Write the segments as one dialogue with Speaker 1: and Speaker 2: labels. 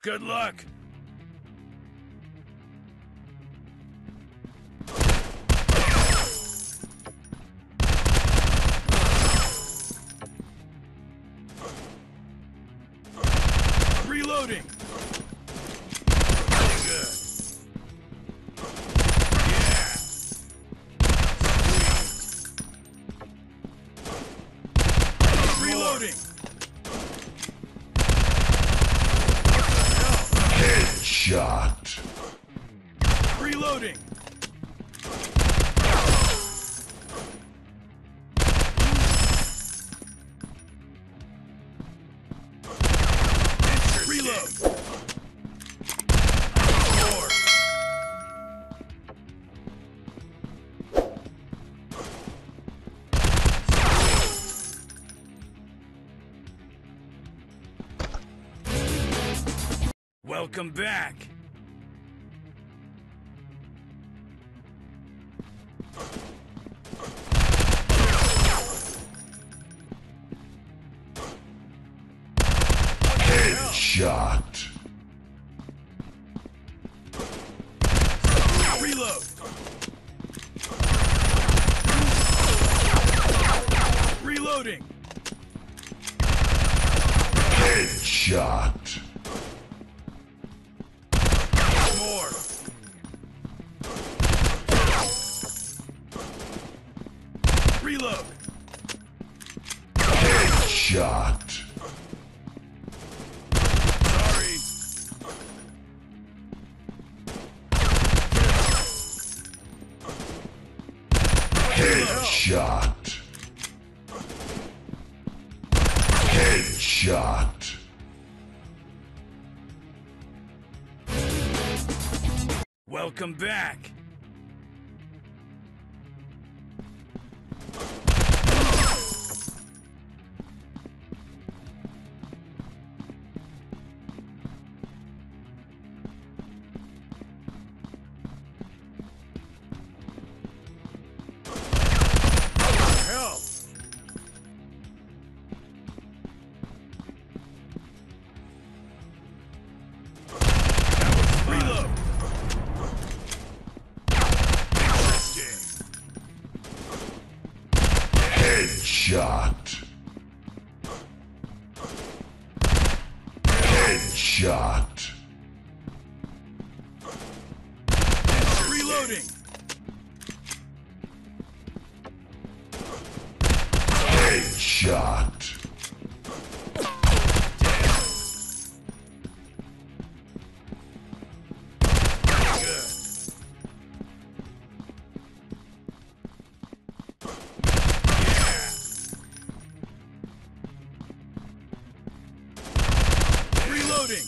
Speaker 1: Good luck!
Speaker 2: Headshot.
Speaker 1: Reloading. Welcome back.
Speaker 2: Headshot.
Speaker 1: Reload. Reloading.
Speaker 2: Headshot. Headshot.
Speaker 1: Sorry.
Speaker 2: Headshot. Headshot.
Speaker 1: Welcome back.
Speaker 2: Headshot. Headshot.
Speaker 1: Reloading.
Speaker 2: Headshot.
Speaker 1: Reloading.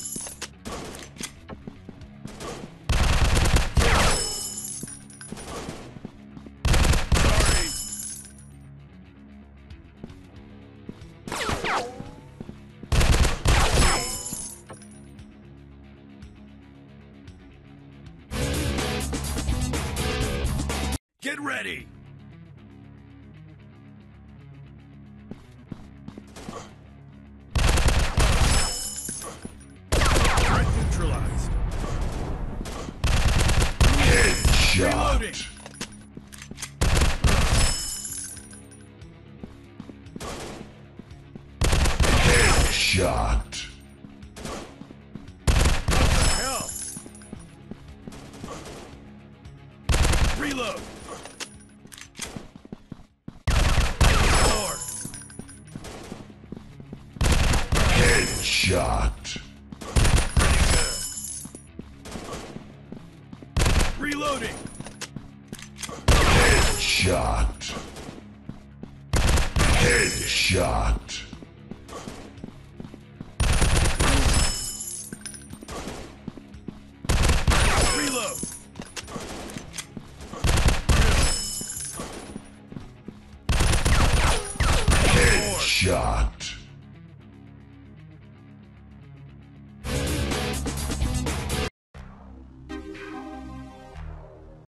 Speaker 1: Get ready. Neutralized. Reloading.
Speaker 2: Headshot. Headshot.
Speaker 1: Hell. Reload.
Speaker 2: Headshot.
Speaker 1: Reloading.
Speaker 2: Headshot. Headshot.
Speaker 1: Reload.
Speaker 2: Headshot.